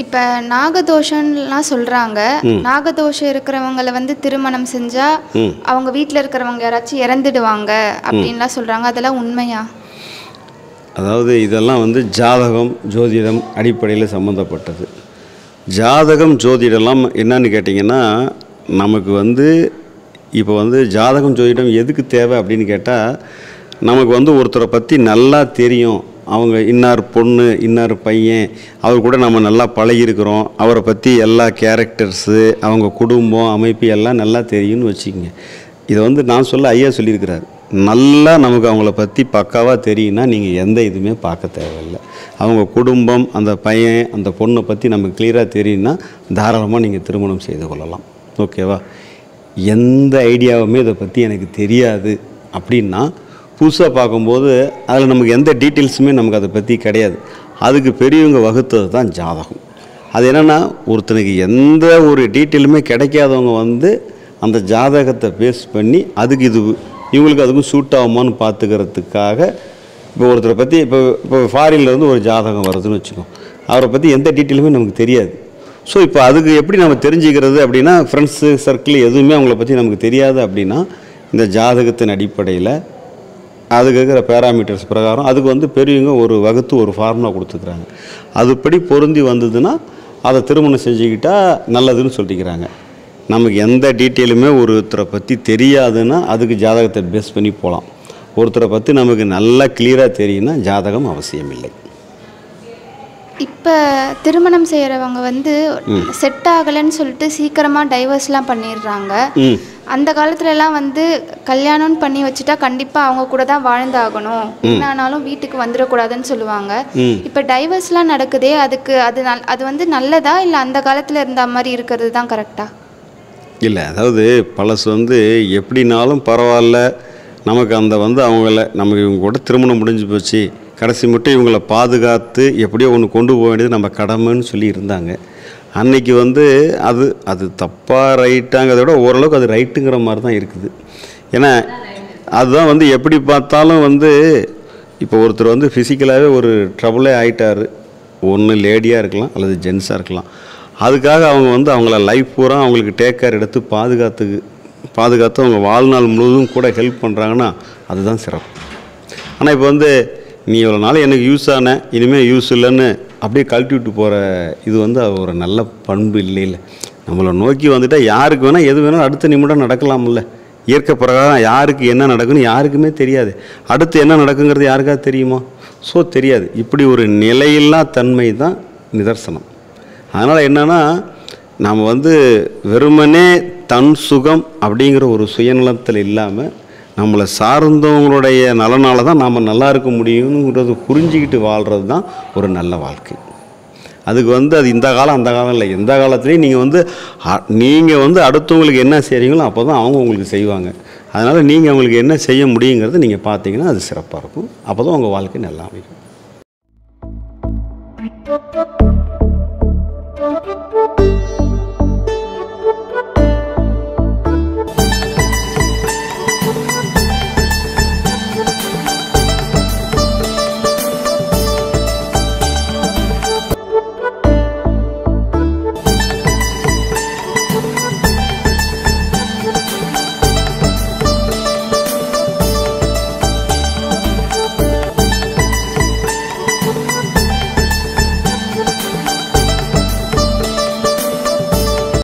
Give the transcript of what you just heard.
இப்போ நாகதோஷம்லாம் சொல்கிறாங்க நாகதோஷம் இருக்கிறவங்கள வந்து திருமணம் செஞ்சால். அவங்க வீட்டில் இருக்கிறவங்க யாராச்சும் இறந்துடுவாங்க அப்படின்லாம் சொல்கிறாங்க அதெல்லாம் உண்மையா? அதாவது இதெல்லாம் வந்து ஜாதகம் ஜோதிடம் அடிப்படையில் சம்மந்தப்பட்டது ஜாதகம் ஜோதிடம்லாம் என்னன்னு கேட்டிங்கன்னா நமக்கு வந்து இப்போ வந்து ஜாதகம் ஜோதிடம் எதுக்கு தேவை அப்படின்னு கேட்டால் நமக்கு வந்து ஒருத்தரை பற்றி நல்லா தெரியும். அவங்க இன்னார் பொண்ணு இன்னார் பையன் அவர் கூட நம்ம நல்லா பழகிருக்கிறோம் அவரை பற்றி எல்லா கேரக்டர்ஸு அவங்க குடும்பம் அமைப்பு எல்லாம் நல்லா தெரியும்னு வச்சுக்கோங்க. இதை வந்து நான் சொல்ல ஐயா சொல்லியிருக்கிறார். நல்லா நமக்கு அவங்கள பற்றி பக்காவாக தெரியும்னா நீங்கள் எந்த இதுவுமே பார்க்க தேவையில்லை. அவங்க குடும்பம் அந்த பையன் அந்த பொண்ணை பற்றி நமக்கு கிளியராக தெரியும்னா தாராளமாக நீங்கள் திருமணம் செய்து கொள்ளலாம். ஓகேவா எந்த ஐடியாவுமே இதை பற்றி எனக்கு தெரியாது. அப்படின்னா புதுசாக பார்க்கும்போது அதில் நமக்கு எந்த டீட்டெயில்ஸுமே நமக்கு அதை பற்றி கிடையாது. அதுக்கு பெரியவங்க வகுத்தது தான் ஜாதகம். அது என்னென்னா ஒருத்தனுக்கு எந்த ஒரு டீட்டெயிலுமே கிடைக்காதவங்க வந்து அந்த ஜாதகத்தை பேஸ் பண்ணி அதுக்கு இது இவங்களுக்கு அதுக்கும் சூட் ஆகுமான்னு பார்த்துக்கிறதுக்காக இப்போ ஒருத்தரை பற்றி இப்போ இப்போ ஃபாரின்லேருந்து ஒரு ஜாதகம் வருதுன்னு வச்சுக்கோம் அவரை பற்றி எந்த டீட்டெயிலுமே நமக்கு தெரியாது. ஸோ இப்போ அதுக்கு எப்படி நம்ம தெரிஞ்சுக்கிறது அப்படின்னா ஃப்ரெண்ட்ஸு சர்க்கிள் எதுவுமே அவங்கள பற்றி நமக்கு தெரியாது அப்படின்னா இந்த ஜாதகத்தின் அடிப்படையில் அதுக்கு இருக்கிற பேராமீட்டர்ஸ் பிரகாரம் அதுக்கு வந்து பெரியவங்க ஒரு வகுத்து ஒரு ஃபார்முலா கொடுத்துக்கிறாங்க. அதுபடி பொருந்தி வந்ததுன்னா அதை திருமணம் செஞ்சுக்கிட்டால் நல்லதுன்னு சொல்லிக்கிறாங்க. நமக்கு எந்த டீட்டெயிலுமே ஒருத்தரை பற்றி தெரியாதுன்னா அதுக்கு ஜாதகத்தை பேஸ் பண்ணி போகலாம் ஒருத்தரை பற்றி நமக்கு நல்லா கிளியராக தெரியும்னா ஜாதகம் அவசியம் இல்லை இப்போ திருமணம் செய்கிறவங்க வந்து செட் ஆகலைன்னு சொல்லிட்டு சீக்கிரமாக டைவர்ஸ்லாம் பண்ணிடுறாங்க. அந்த காலத்துலலாம் வந்து கல்யாணம்னு பண்ணி வச்சுட்டா கண்டிப்பாக அவங்க கூட தான் வாழ்ந்தாகணும். என்ன ஆனாலும் வீட்டுக்கு வந்துடக்கூடாதுன்னு சொல்லுவாங்க. இப்போ டைவர்ஸ்லாம் நடக்குதே அதுக்கு அது நல் அது வந்து நல்லதா இல்லை அந்த காலத்தில் இருந்த மாதிரி இருக்கிறது தான் கரெக்டா இல்லை அதாவது பழசு வந்து எப்படினாலும் பரவாயில்ல. நமக்கு அந்த வந்து அவங்கள நமக்கு இவங்க கூட திருமணம் முடிஞ்சு போச்சு. கடைசி மட்டும் இவங்களை பாதுகாத்து எப்படியோ ஒன்று கொண்டு போக வேண்டியது நம்ம கடமைன்னு சொல்லி இருந்தாங்க. அன்னைக்கு வந்து அது அது தப்பாக ரைட்டாங்கிறத விட ஓரளவுக்கு அது ரைட்டுங்கிற மாதிரி தான் இருக்குது. ஏன்னா அதுதான் வந்து எப்படி பார்த்தாலும் வந்து இப்போ ஒருத்தர் வந்து ஃபிசிக்கலாகவே ஒரு ட்ரபுளே ஆகிட்டார் ஒன்று லேடியாக இருக்கலாம் அல்லது ஜென்ஸாக இருக்கலாம். அதுக்காக அவங்க வந்து அவங்கள லைஃப் பூரா அவங்களுக்கு டேக் கேர் எடுத்து பாதுகாத்துக்கு பாதுகாத்து அவங்க வாழ்நாள் முழுவதும் கூட ஹெல்ப் பண்ணுறாங்கன்னா அதுதான் சிறப்பு. ஆனால் இப்போ வந்து நீ இவ்வளோ நாள் எனக்கு யூஸ் ஆன இனிமேல் யூஸ் இல்லைன்னு அப்படியே கழட்டி விட்டு போகிற இது வந்து ஒரு நல்ல பண்பு இல்லை இல்லை நம்மளை நோக்கி வந்துட்டால் யாருக்கு வேணால் எது வேணாலும் அடுத்த நிமிடம் நடக்கலாம்ல. இயற்கை பிரகாரம் யாருக்கு என்ன நடக்குன்னு யாருக்குமே தெரியாது. அடுத்து என்ன நடக்குங்கிறது யாருக்காவது தெரியுமா? ஸோ தெரியாது. இப்படி ஒரு நிலையில்லா தன்மை தான் நிதர்சனம். அதனால் என்னென்னா நாம் வந்து வெறுமனே தன் சுகம் அப்படிங்கிற ஒரு சுயநலத்தில் இல்லாமல் நம்மளை சார்ந்தவங்களுடைய நலனால் தான் நாம் நல்லா இருக்க முடியுங்கிறது புரிஞ்சுக்கிட்டு வாழ்கிறது தான் ஒரு நல்ல வாழ்க்கை. அதுக்கு வந்து அது இந்த காலம் அந்த காலம் இல்லை. எந்த காலத்துலேயும் நீங்கள் வந்து நீங்கள் வந்து அடுத்தவங்களுக்கு என்ன செய்கிறீங்களோ அப்போ தான் அவங்க உங்களுக்கு செய்வாங்க. அதனால் நீங்கள் அவங்களுக்கு என்ன செய்ய முடியுங்கிறத நீங்கள் பார்த்தீங்கன்னா அது சிறப்பாக இருக்கும். அப்போ தான் உங்கள் வாழ்க்கை நல்லா அமைக்கும் Thank you.